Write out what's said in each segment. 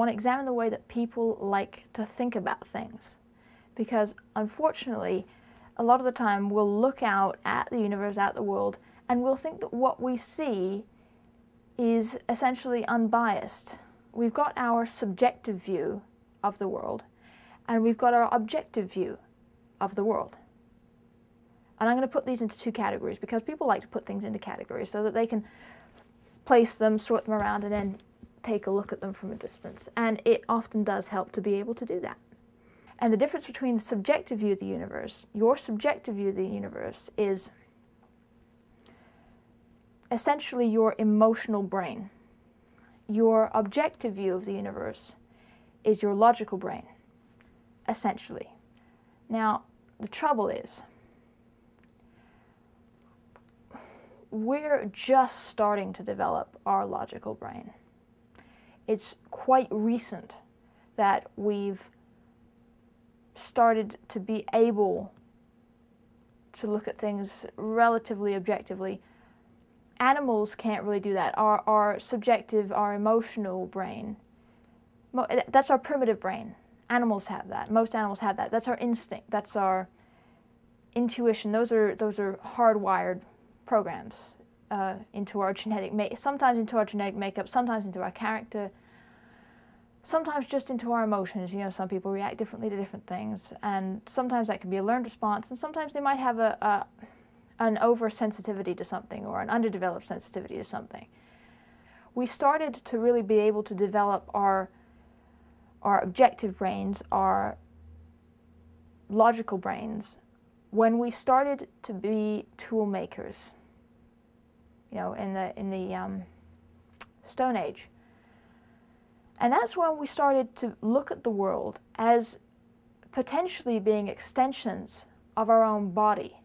want to examine the way that people like to think about things. Because unfortunately, a lot of the time we'll look out at the universe, at the world, and we'll think that what we see is essentially unbiased. We've got our subjective view of the world, and we've got our objective view of the world. And I'm going to put these into two categories because people like to put things into categories so that they can place them, sort them around, and then take a look at them from a distance. And it often does help to be able to do that. And the difference between the subjective view of the universe, your subjective view of the universe, is essentially your emotional brain. Your objective view of the universe is your logical brain, essentially. Now, the trouble is, we're just starting to develop our logical brain. It's quite recent that we've started to be able to look at things relatively objectively. Animals can't really do that. Our, our subjective, our emotional brain, that's our primitive brain. Animals have that. Most animals have that. That's our instinct. That's our intuition. Those are, those are hardwired programs uh, into our genetic, sometimes into our genetic makeup, sometimes into our character, sometimes just into our emotions. You know, some people react differently to different things, and sometimes that can be a learned response, and sometimes they might have a, a an oversensitivity to something or an underdeveloped sensitivity to something. We started to really be able to develop our our objective brains, our logical brains, when we started to be tool makers. You know, in the in the um, Stone Age. And that's when we started to look at the world as potentially being extensions of our own body.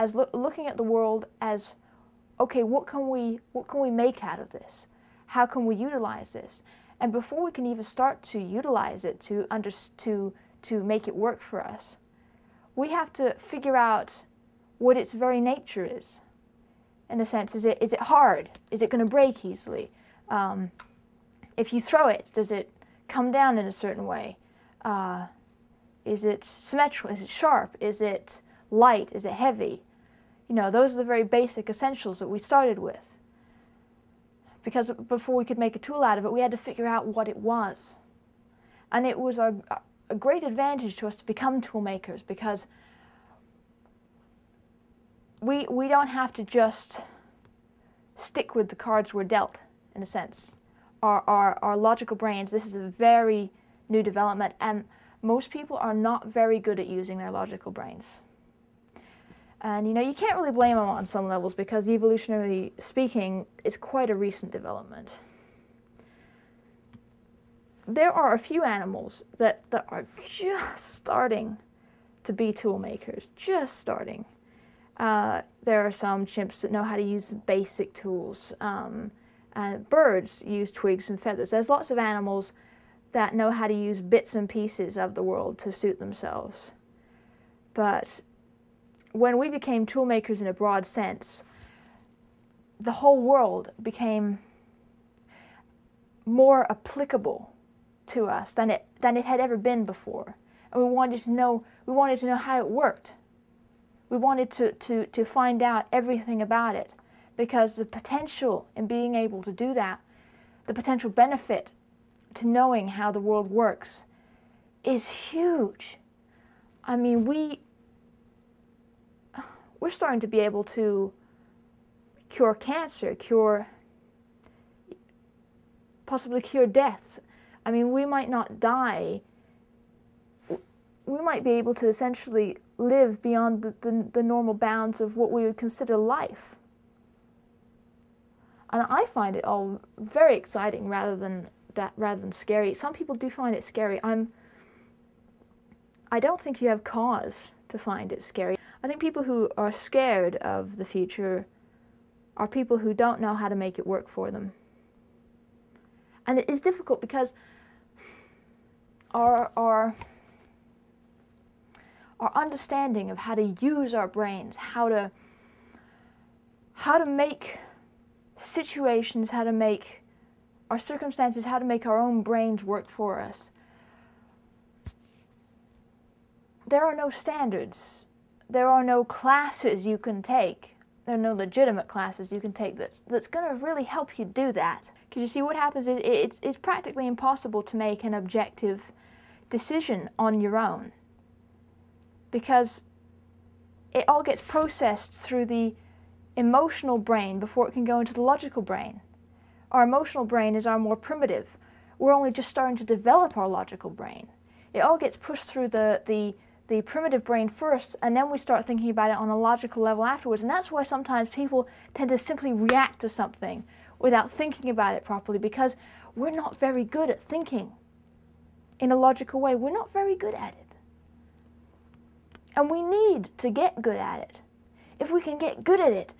As lo looking at the world as, okay, what can, we, what can we make out of this? How can we utilize this? And before we can even start to utilize it, to, under, to, to make it work for us, we have to figure out what its very nature is. In a sense, is it, is it hard? Is it going to break easily? Um, if you throw it, does it come down in a certain way? Uh, is it symmetrical? Is it sharp? Is it light? Is it heavy? You know, those are the very basic essentials that we started with. Because before we could make a tool out of it, we had to figure out what it was. And it was a, a great advantage to us to become tool makers because we, we don't have to just stick with the cards we're dealt in a sense. Our, our, our logical brains, this is a very new development, and most people are not very good at using their logical brains. And you know, you can't really blame them on some levels because evolutionarily speaking, it's quite a recent development. There are a few animals that, that are just starting to be tool makers, just starting. Uh, there are some chimps that know how to use basic tools. Um, uh, birds use twigs and feathers. There's lots of animals that know how to use bits and pieces of the world to suit themselves. But when we became toolmakers in a broad sense, the whole world became more applicable to us than it, than it had ever been before. And we wanted to know, we wanted to know how it worked. We wanted to, to, to find out everything about it because the potential in being able to do that, the potential benefit to knowing how the world works is huge. I mean, we we're starting to be able to cure cancer, cure possibly cure death. I mean, we might not die. We might be able to essentially live beyond the, the, the normal bounds of what we would consider life. And I find it all very exciting rather than that rather than scary. Some people do find it scary. I'm I don't think you have cause to find it scary. I think people who are scared of the future are people who don't know how to make it work for them. And it is difficult because our, our, our understanding of how to use our brains, how to, how to make situations, how to make our circumstances, how to make our own brains work for us. There are no standards. There are no classes you can take. There are no legitimate classes you can take that's, that's going to really help you do that. Because you see, what happens is it's, it's practically impossible to make an objective decision on your own. Because it all gets processed through the emotional brain before it can go into the logical brain. Our emotional brain is our more primitive. We're only just starting to develop our logical brain. It all gets pushed through the, the, the primitive brain first, and then we start thinking about it on a logical level afterwards. And that's why sometimes people tend to simply react to something without thinking about it properly because we're not very good at thinking in a logical way. We're not very good at it. And we need to get good at it. If we can get good at it,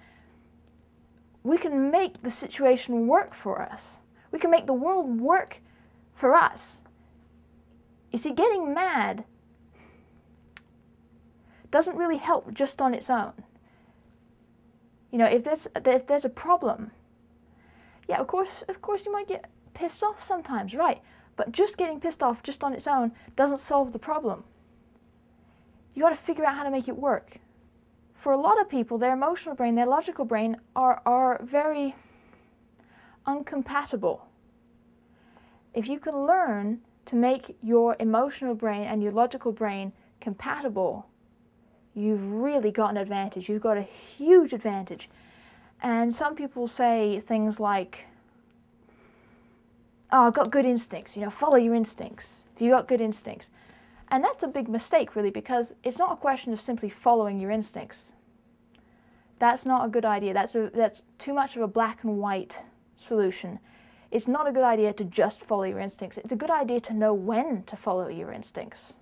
we can make the situation work for us. We can make the world work for us. You see, getting mad doesn't really help just on its own. You know, if there's, if there's a problem, yeah, of course, of course you might get pissed off sometimes, right? But just getting pissed off just on its own doesn't solve the problem. You got to figure out how to make it work for a lot of people, their emotional brain, their logical brain are, are very uncompatible. If you can learn to make your emotional brain and your logical brain compatible, you've really got an advantage. You've got a huge advantage. And some people say things like, oh, I've got good instincts, you know, follow your instincts. If you've got good instincts. And that's a big mistake, really, because it's not a question of simply following your instincts. That's not a good idea. That's, a, that's too much of a black and white solution. It's not a good idea to just follow your instincts. It's a good idea to know when to follow your instincts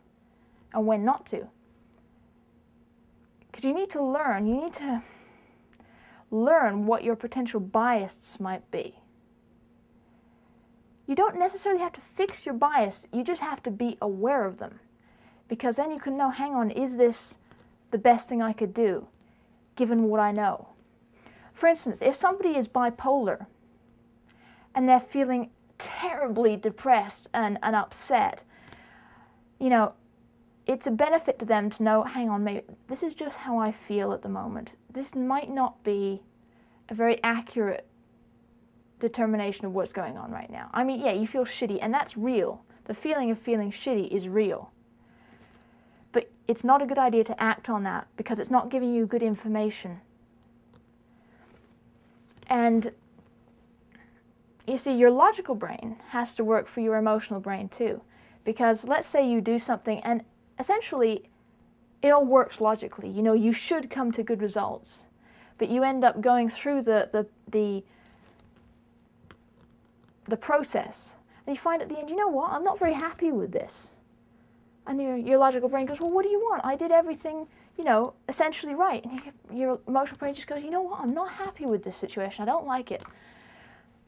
and when not to. Because you need to learn, you need to learn what your potential biases might be. You don't necessarily have to fix your bias, you just have to be aware of them because then you can know, hang on, is this the best thing I could do given what I know? For instance, if somebody is bipolar and they're feeling terribly depressed and, and upset, you know, it's a benefit to them to know, hang on, maybe this is just how I feel at the moment. This might not be a very accurate determination of what's going on right now. I mean, yeah, you feel shitty, and that's real. The feeling of feeling shitty is real. It's not a good idea to act on that because it's not giving you good information. And you see, your logical brain has to work for your emotional brain too. Because let's say you do something and essentially it all works logically. You know, you should come to good results. But you end up going through the, the, the, the process. And you find at the end, you know what, I'm not very happy with this. And your, your logical brain goes, well, what do you want? I did everything, you know, essentially right. And you, your emotional brain just goes, you know what? I'm not happy with this situation. I don't like it.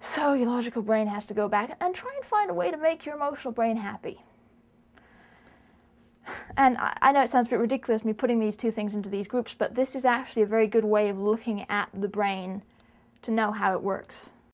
So your logical brain has to go back and try and find a way to make your emotional brain happy. And I, I know it sounds a bit ridiculous me putting these two things into these groups, but this is actually a very good way of looking at the brain to know how it works.